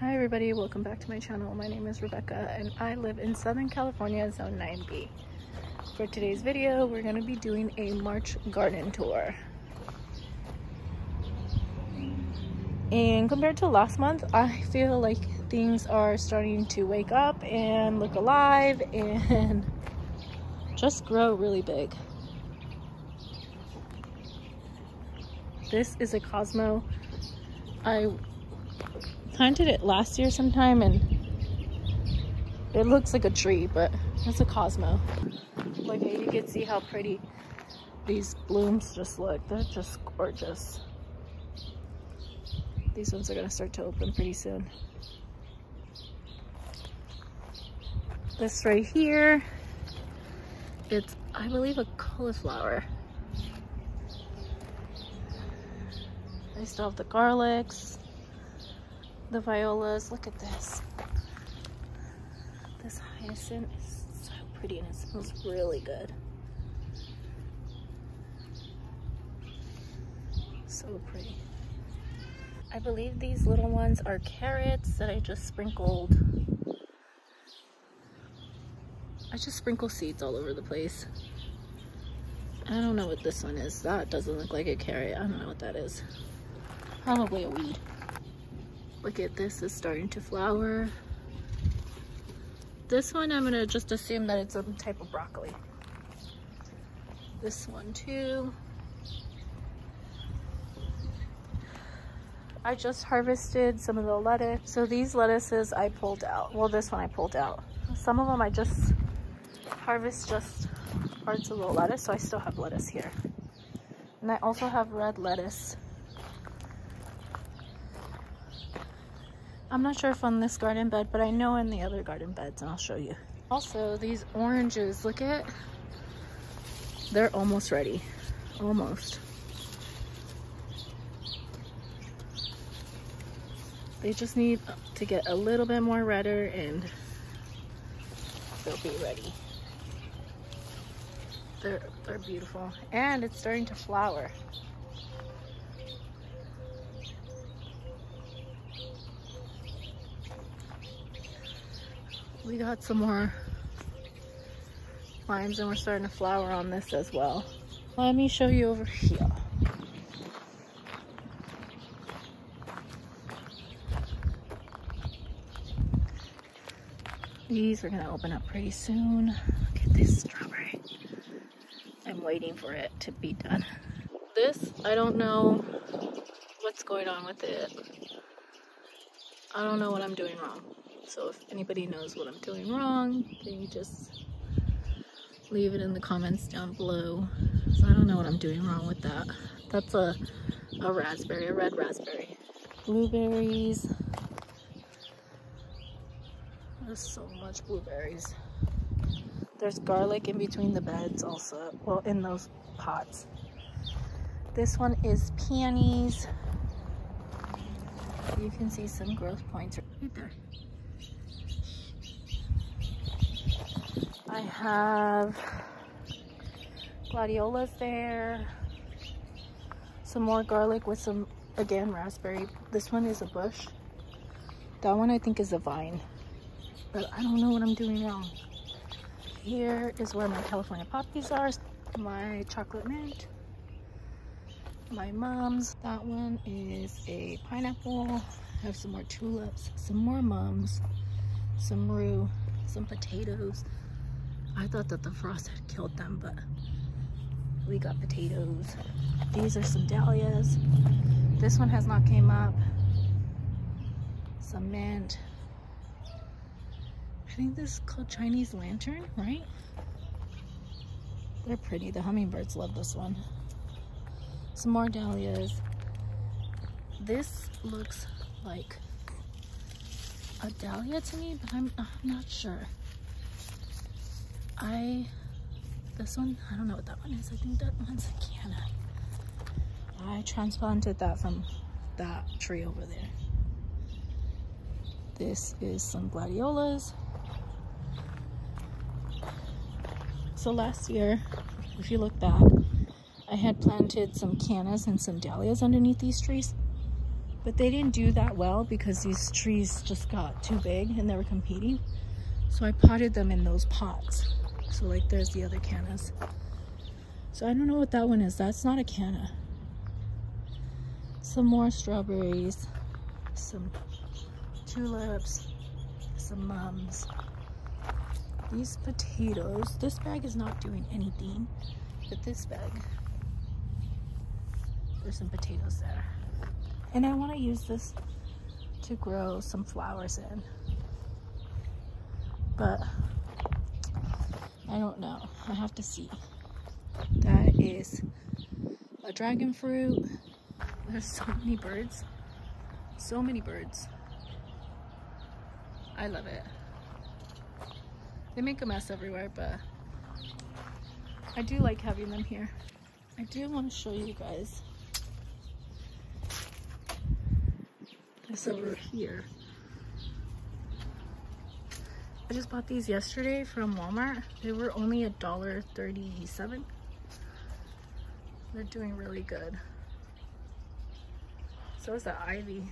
Hi everybody, welcome back to my channel. My name is Rebecca and I live in Southern California, Zone 9B. For today's video, we're going to be doing a March garden tour. And compared to last month, I feel like things are starting to wake up and look alive and just grow really big. This is a Cosmo. I planted it last year sometime and it looks like a tree, but it's a Cosmo. Like you can see how pretty these blooms just look. They're just gorgeous. These ones are gonna start to open pretty soon. This right here, it's, I believe, a cauliflower. I still have the garlics, the violas. Look at this. This hyacinth is so pretty and it smells really good. So pretty. I believe these little ones are carrots that I just sprinkled. I just sprinkle seeds all over the place. I don't know what this one is. That doesn't look like a carrot. I don't know what that is. Probably a weed. Look at this, it's starting to flower. This one, I'm gonna just assume that it's some type of broccoli. This one too. I just harvested some of the lettuce. So these lettuces I pulled out. Well, this one I pulled out. Some of them I just harvest just parts of the lettuce, so I still have lettuce here. And I also have red lettuce. I'm not sure if on this garden bed, but I know in the other garden beds, and I'll show you. Also, these oranges, look at, they're almost ready, almost. They just need to get a little bit more redder and they'll be ready. They're, they're beautiful. And it's starting to flower. We got some more limes and we're starting to flower on this as well. Let me show you over here. These are gonna open up pretty soon. Look at this strawberry. I'm waiting for it to be done. This, I don't know what's going on with it. I don't know what I'm doing wrong. So if anybody knows what I'm doing wrong, you just leave it in the comments down below. So I don't know what I'm doing wrong with that. That's a, a raspberry, a red raspberry. Blueberries. There's so much blueberries. There's garlic in between the beds also. Well, in those pots. This one is peonies. You can see some growth points right there. I have gladiolas there. Some more garlic with some, again, raspberry. This one is a bush. That one I think is a vine but I don't know what I'm doing wrong. Here is where my California poppies are, my chocolate mint, my mom's. That one is a pineapple. I have some more tulips, some more mums, some rue, some potatoes. I thought that the frost had killed them, but we got potatoes. These are some dahlias. This one has not came up. Some mint, I think this is called Chinese lantern, right? They're pretty. The hummingbirds love this one. Some more dahlias. This looks like a dahlia to me, but I'm, I'm not sure. I, this one, I don't know what that one is. I think that one's a canna. I transplanted that from that tree over there. This is some gladiolas. So last year, if you look back, I had planted some cannas and some dahlias underneath these trees. But they didn't do that well because these trees just got too big and they were competing. So I potted them in those pots. So like there's the other cannas. So I don't know what that one is. That's not a canna. Some more strawberries, some tulips, some mums. These potatoes, this bag is not doing anything, but this bag, there's some potatoes there. And I want to use this to grow some flowers in. But I don't know. I have to see. That is a dragon fruit. There's so many birds. So many birds. I love it. They make a mess everywhere, but I do like having them here. I do want to show you guys this over here. I just bought these yesterday from Walmart. They were only a dollar thirty-seven. They're doing really good. So is that ivy.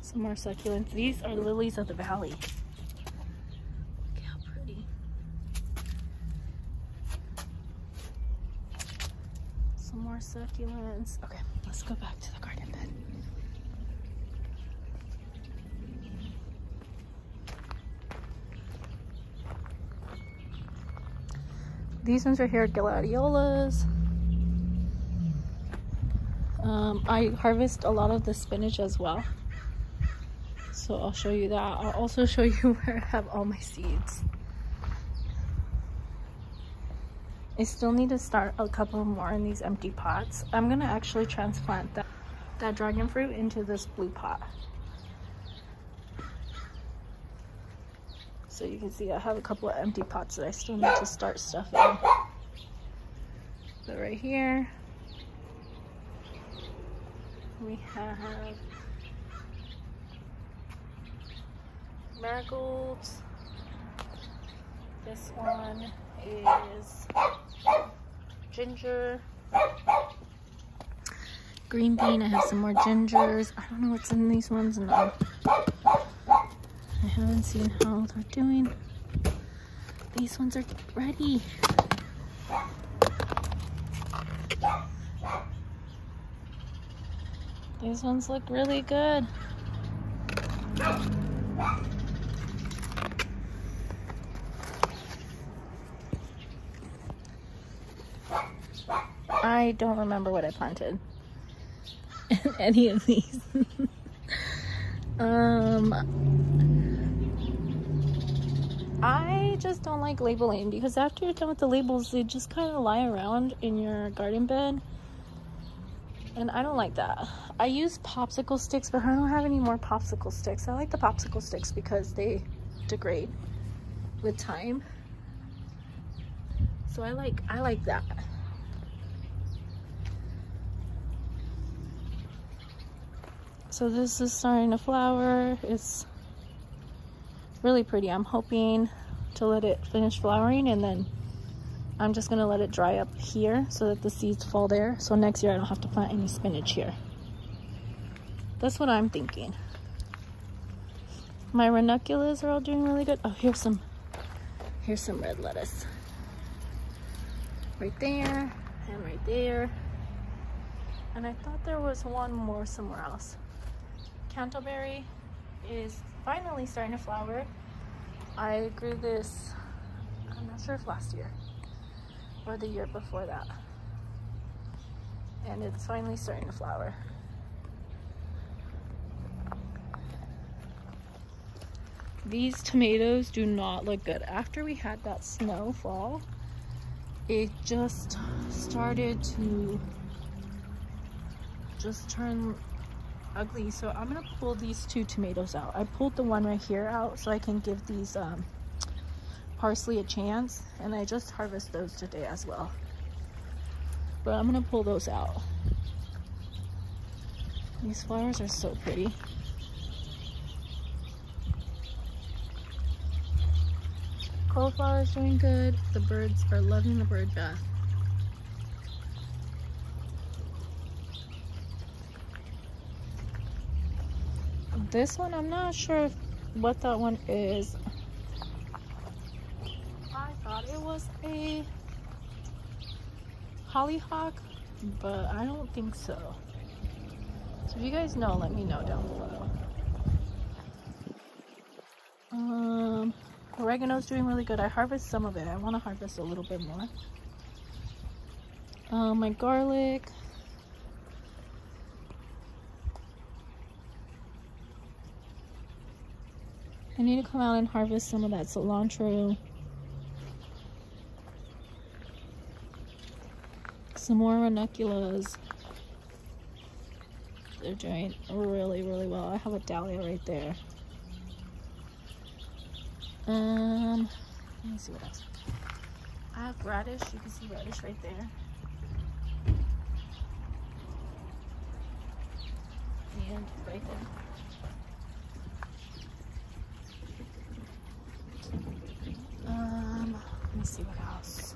Some more succulents. These are lilies of the valley. Look how pretty. Some more succulents. Okay, let's go back to the garden bed. These ones right here are gladiolas. Um, I harvest a lot of the spinach as well so I'll show you that. I'll also show you where I have all my seeds. I still need to start a couple more in these empty pots. I'm gonna actually transplant that, that dragon fruit into this blue pot. So you can see I have a couple of empty pots that I still need to start stuff in. So right here, we have marigolds. This one is ginger. Green bean, I have some more gingers. I don't know what's in these ones and I haven't seen how they're doing. These ones are ready. These ones look really good. I don't remember what I planted in any of these. um, I just don't like labeling because after you're done with the labels, they just kind of lie around in your garden bed. And I don't like that. I use popsicle sticks, but I don't have any more popsicle sticks. I like the popsicle sticks because they degrade with time. So I like I like that. So this is starting to flower. It's really pretty. I'm hoping to let it finish flowering and then I'm just gonna let it dry up here so that the seeds fall there. So next year I don't have to plant any spinach here. That's what I'm thinking. My ranunculus are all doing really good. Oh, here's some, here's some red lettuce. Right there and right there. And I thought there was one more somewhere else canterbury is finally starting to flower. I grew this, I'm not sure if last year or the year before that. And it's finally starting to flower. These tomatoes do not look good. After we had that snowfall, it just started to just turn ugly. So I'm gonna pull these two tomatoes out. I pulled the one right here out so I can give these um, parsley a chance. And I just harvest those today as well. But I'm gonna pull those out. These flowers are so pretty. Cauliflower is doing good. The birds are loving the bird bath. This one, I'm not sure what that one is. I thought it was a hollyhock, but I don't think so. So if you guys know, let me know down below. Um, oregano's doing really good. I harvest some of it. I want to harvest a little bit more. Um, my garlic. I need to come out and harvest some of that cilantro. Some more ranunculus. They're doing really, really well. I have a dahlia right there. Um, let me see what else. I have radish. You can see radish right there. And right there. Um, let me see what else.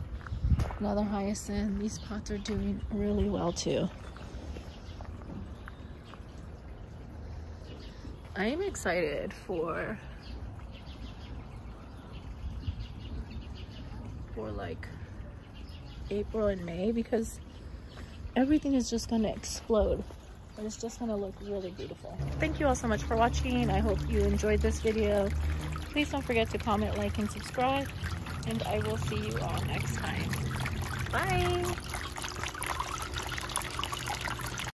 Another hyacinth. These pots are doing really well too. I am excited for for like April and May because everything is just gonna explode. But it's just gonna look really beautiful. Thank you all so much for watching. I hope you enjoyed this video. Please don't forget to comment like and subscribe. And i will see you all next time bye